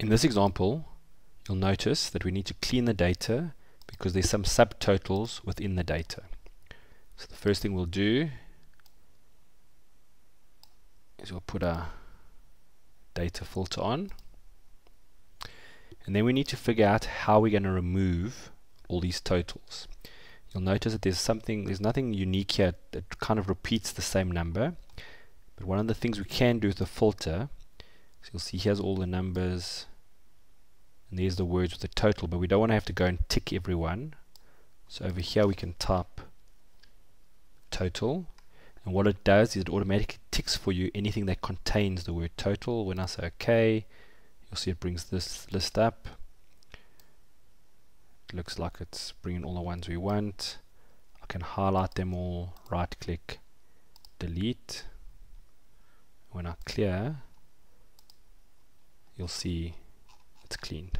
In this example, you'll notice that we need to clean the data because there's some subtotals within the data. So the first thing we'll do is we'll put our data filter on and then we need to figure out how we're going to remove all these totals. You'll notice that there's something, there's nothing unique here that kind of repeats the same number. But one of the things we can do with the filter, so you'll see here's all the numbers, and there's the words with the total, but we don't want to have to go and tick everyone. So over here we can type total, and what it does is it automatically ticks for you anything that contains the word total. When I say OK, you'll see it brings this list up it looks like it's bringing all the ones we want I can highlight them all right click delete when I clear you'll see it's cleaned